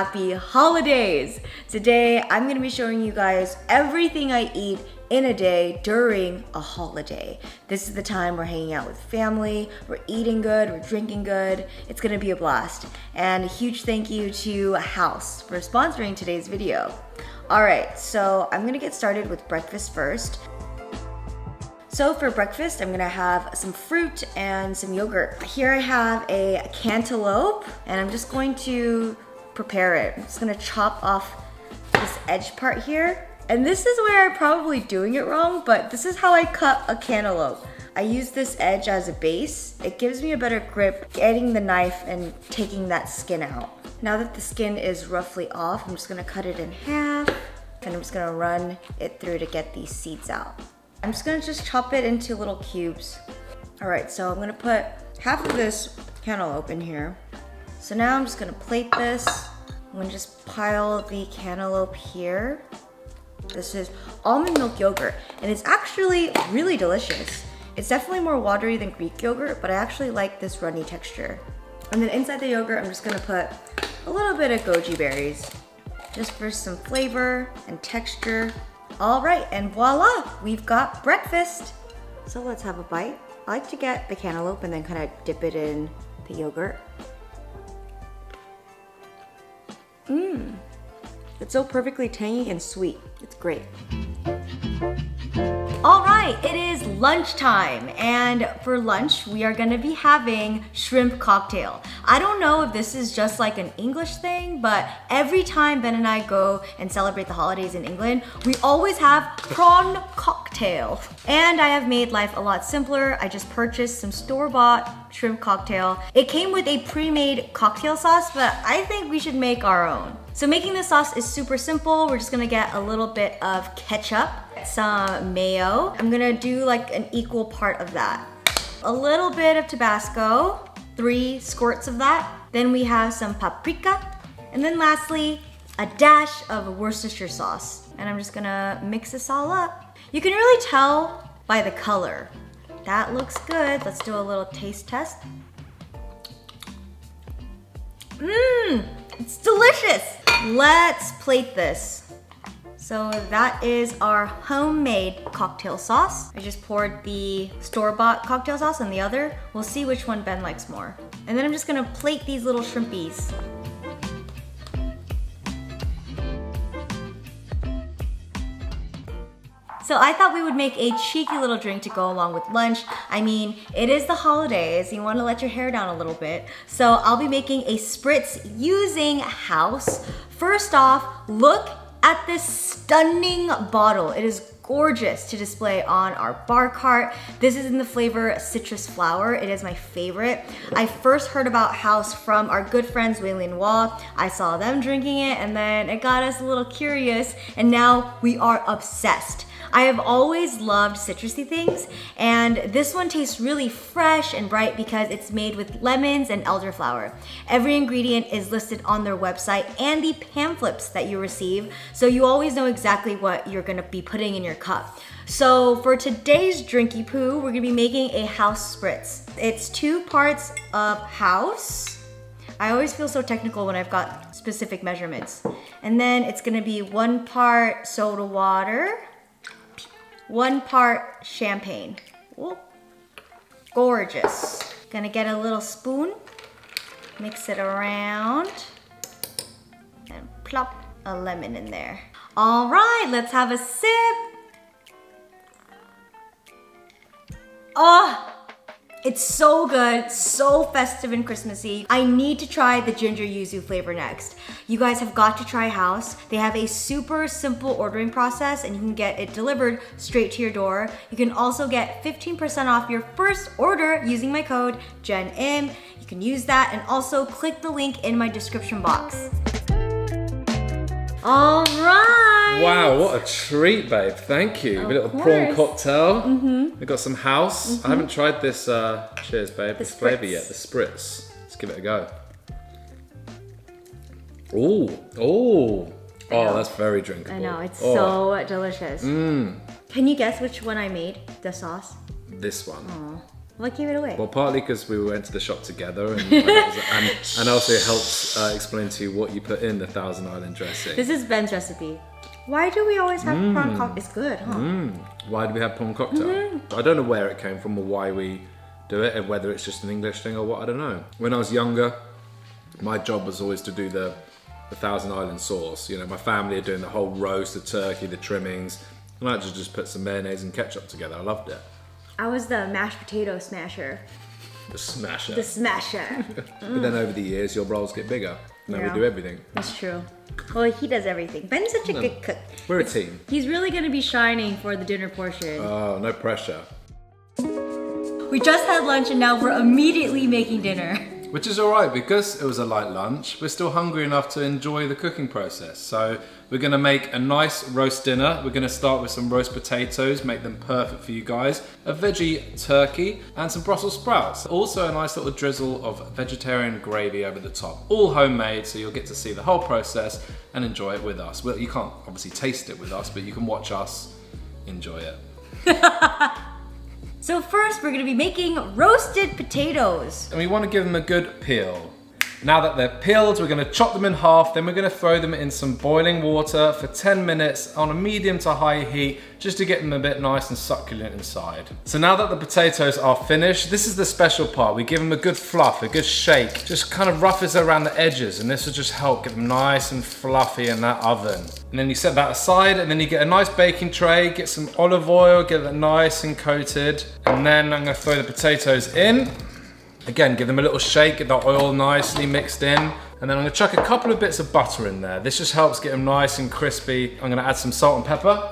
happy holidays! Today I'm gonna be showing you guys everything I eat in a day during a holiday. This is the time we're hanging out with family, we're eating good, we're drinking good. It's gonna be a blast. And a huge thank you to Haus for sponsoring today's video. All right, so I'm gonna get started with breakfast first. So for breakfast, I'm gonna have some fruit and some yogurt. Here I have a cantaloupe and I'm just going to prepare it. I'm just gonna chop off this edge part here. And this is where I'm probably doing it wrong, but this is how I cut a cantaloupe. I use this edge as a base. It gives me a better grip getting the knife and taking that skin out. Now that the skin is roughly off, I'm just gonna cut it in half and I'm just gonna run it through to get these seeds out. I'm just gonna just chop it into little cubes. All right, so I'm gonna put half of this cantaloupe in here. So now I'm just gonna plate this. Gonna just pile the cantaloupe here. This is almond milk yogurt, and it's actually really delicious. It's definitely more watery than Greek yogurt, but I actually like this runny texture. And then inside the yogurt, I'm just gonna put a little bit of goji berries, just for some flavor and texture. All right, and voila, we've got breakfast. So let's have a bite. I like to get the cantaloupe and then kind of dip it in the yogurt. Mmm, it's so perfectly tangy and sweet. It's great. All right, it is lunchtime, and for lunch, we are gonna be having shrimp cocktail. I don't know if this is just like an English thing, but every time Ben and I go and celebrate the holidays in England, we always have prawn cocktail. And I have made life a lot simpler. I just purchased some store-bought shrimp cocktail. It came with a pre-made cocktail sauce, but I think we should make our own. So making this sauce is super simple. We're just gonna get a little bit of ketchup, some mayo. I'm gonna do like an equal part of that. A little bit of Tabasco, three squirts of that. Then we have some paprika. And then lastly, a dash of Worcestershire sauce. And I'm just gonna mix this all up. You can really tell by the color. That looks good. Let's do a little taste test. Mmm, it's delicious. Let's plate this. So that is our homemade cocktail sauce. I just poured the store-bought cocktail sauce on the other. We'll see which one Ben likes more. And then I'm just gonna plate these little shrimpies. So I thought we would make a cheeky little drink to go along with lunch. I mean, it is the holidays. You wanna let your hair down a little bit. So I'll be making a spritz using Haus. First off, look at this stunning bottle. It is gorgeous to display on our bar cart. This is in the flavor citrus flower. It is my favorite. I first heard about Haus from our good friends Waylin Wall. I saw them drinking it and then it got us a little curious and now we are obsessed. I have always loved citrusy things, and this one tastes really fresh and bright because it's made with lemons and elderflower. Every ingredient is listed on their website and the pamphlets that you receive, so you always know exactly what you're gonna be putting in your cup. So for today's drinky poo, we're gonna be making a Haus spritz. It's two parts of Haus, I always feel so technical when I've got specific measurements. And then it's gonna be one part soda water, one part champagne. Ooh, gorgeous. Gonna get a little spoon, mix it around, and plop a lemon in there. All right, let's have a sip. Oh, it's so good, so festive and Christmassy. I need to try the ginger yuzu flavor next. You guys have got to try Haus. They have a super simple ordering process and you can get it delivered straight to your door. You can also get 15% off your first order using my code JENNIM. You can use that and also click the link in my description box. All right. Wow, what a treat, babe. Thank you. Of a little course. prawn cocktail. Mm-hmm. We've got some Haus. I haven't tried this, uh, cheers, babe, The this flavor spritz. yet, the spritz. Let's give it a go. Ooh, ooh. Oh, that's very drinkable. I know, it's Oh, so delicious. Mmm, Can you guess which one I made, the sauce? this one. It away? Well, partly because we went to the shop together, and and, and also it helps uh, explain to you what you put in the Thousand Island dressing. this is Ben's recipe. Why do we always have Mm. prawn cocktail? It's good, huh? Why do we have prawn cocktail? Mm-hmm. I don't know where it came from or why we do it, and whether it's just an English thing or what. I don't know. When I was younger, my job was always to do the the Thousand Island sauce. You know, my family are doing the whole roast, the turkey, the trimmings, and I just just put some mayonnaise and ketchup together. I loved it. I was the mashed potato smasher. The smasher. The smasher. But then over the years, your rolls get bigger. Now Yeah. we do everything. That's true. Well, he does everything. Ben's such a good cook. We're a team. He's really gonna be shining for the dinner portion. Oh, no pressure. we just had lunch and now we're immediately making dinner. Which is alright because it was a light lunch. We're still hungry enough to enjoy the cooking process. So we're gonna make a nice roast dinner. We're gonna start with some roast potatoes, make them perfect for you guys, a veggie turkey, and some Brussels sprouts. Also a nice little drizzle of vegetarian gravy over the top. All homemade, so you'll get to see the whole process and enjoy it with us. Well, you can't obviously taste it with us, but you can watch us enjoy it. So first we're gonna be making roasted potatoes. and we want to give them a good peel. Now that they're peeled, we're going to chop them in half, then we're going to throw them in some boiling water for 10 minutes on a medium to high heat, just to get them a bit nice and succulent inside. So now that the potatoes are finished, this is the special part. We give them a good fluff, a good shake, just kind of roughes around the edges, and this will just help get them nice and fluffy in that oven. And then you set that aside, and then you get a nice baking tray, get some olive oil, get that nice and coated, and then I'm to throw the potatoes in. Again, give them a little shake, get the oil nicely mixed in. And then I'm gonna chuck a couple of bits of butter in there. This just helps get them nice and crispy. I'm gonna add some salt and pepper.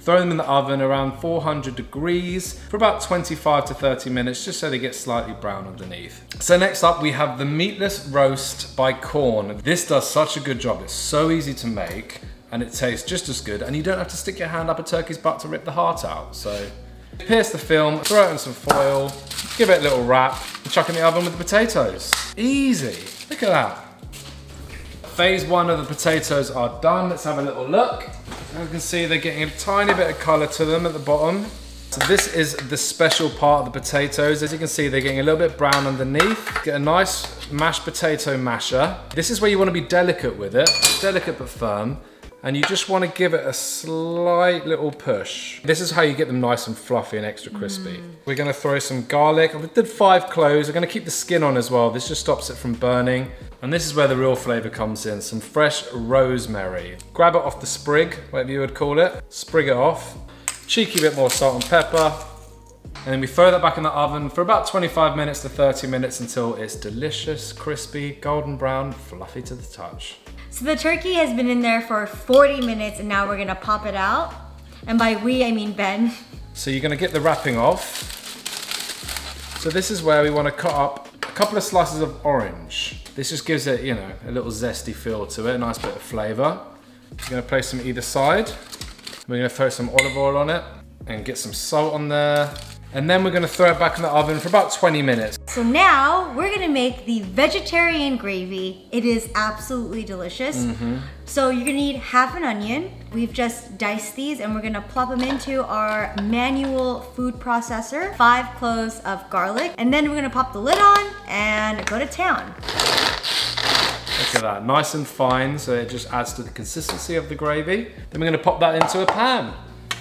Throw them in the oven around 400 degrees for about 25 to 30 minutes, just so they get slightly brown underneath. So next up, we have the meatless roast by Quorn. This does such a good job. It's so easy to make and it tastes just as good. And you don't have to stick your hand up a turkey's butt to rip the heart out. So Pierce the film, throw it in some foil, give it a little wrap, and chuck in the oven with the potatoes. Easy. Look at that. Phase one of the potatoes are done. Let's have a little look. As you can see, they're getting a tiny bit of color to them at the bottom. So this is the special part of the potatoes. As you can see, they're getting a little bit brown underneath. Get a nice mashed potato masher. This is where you want to be delicate with it. Delicate but firm and you just want to give it a slight little push. This is how you get them nice and fluffy and extra crispy. Mm. We're going to throw some garlic. I did five cloves. We're going to keep the skin on as well. This just stops it from burning. And this is where the real flavor comes in. Some fresh rosemary. Grab it off the sprig, whatever you would call it. Sprig it off. Cheeky bit more salt and pepper. And then we throw that back in the oven for about 25 minutes to 30 minutes until it's delicious, crispy, golden brown, fluffy to the touch. So the turkey has been in there for 40 minutes and now we're gonna pop it out. And by we, I mean Ben. So you're gonna get the wrapping off. So this is where we wanna cut up a couple of slices of orange. This just gives it, you know, a little zesty feel to it, a nice bit of flavor. You're gonna place them either side. We're gonna throw some olive oil on it and get some salt on there. And then we're gonna throw it back in the oven for about 20 minutes. So now we're gonna make the vegetarian gravy. It is absolutely delicious. Mm-hmm. So you're gonna need half an onion. We've just diced these and we're gonna plop them into our manual food processor. Five cloves of garlic. And then we're gonna pop the lid on and go to town. Look at that, nice and fine, so it just adds to the consistency of the gravy. Then we're gonna pop that into a pan.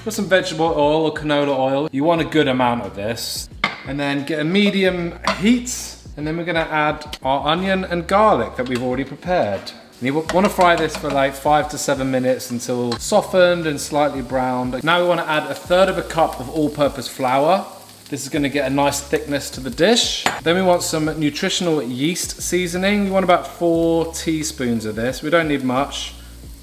Put some vegetable oil or canola oil. You want a good amount of this. And then get a medium heat, and then we're gonna add our onion and garlic that we've already prepared. And you wanna fry this for like five to seven minutes until softened and slightly browned. Now we wanna add a third of a cup of all-purpose flour. This is gonna get a nice thickness to the dish. Then we want some nutritional yeast seasoning. We want about four teaspoons of this. We don't need much.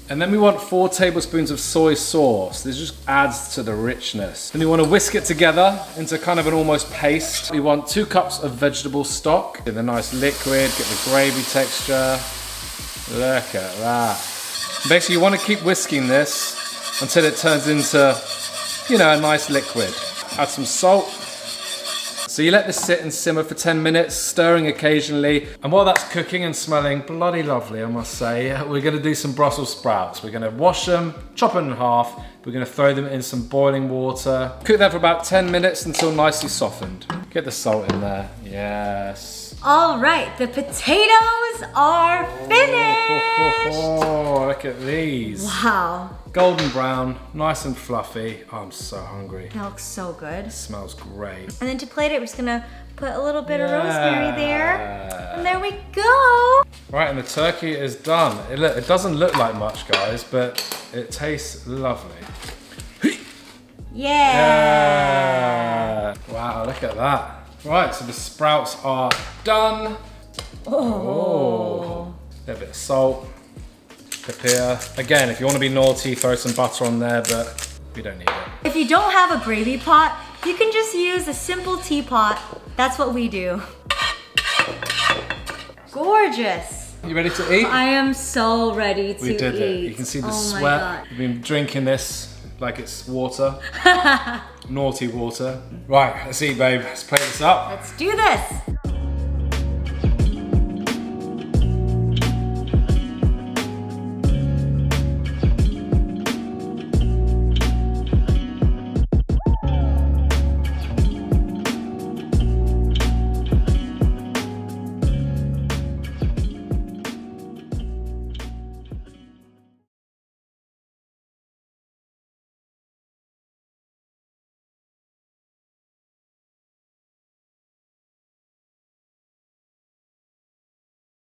And then we want four tablespoons of soy sauce. This just adds to the richness. Then we want to whisk it together into kind of an almost paste. We want two cups of vegetable stock. Get a nice liquid, get the gravy texture. Look at that. Basically, you want to keep whisking this until it turns into, you know, a nice liquid. Add some salt, So you let this sit and simmer for 10 minutes, stirring occasionally. And while that's cooking and smelling bloody lovely, I must say, uh, we're gonna do some Brussels sprouts. We're gonna wash them, chop them in half, we're gonna throw them in some boiling water. Cook them for about 10 minutes until nicely softened. Get the salt in there, yes. All right, the potatoes are oh, finished. Oh, look at these. Wow, Golden brown, nice and fluffy. Oh, I'm so hungry. that looks so good. Smells great. And then to plate it, we're just gonna put a little bit of rosemary there. And there we go. Right, and the turkey is done. It, look, it doesn't look like much, guys, but it tastes lovely. Yeah. Yeah. Wow, look at that. Right, so the sprouts are done. Oh. A bit of salt, pepper. Uh, again, if you want to be naughty, throw some butter on there, but we don't need it. If you don't have a gravy pot, you can just use a simple teapot. That's what we do. Gorgeous. You ready to eat? I am so ready to eat. we did eat. it. You can see the oh sweat. We've been drinking this like it's water. Naughty water. Right, let's eat, babe. Let's plate this up. Let's do this.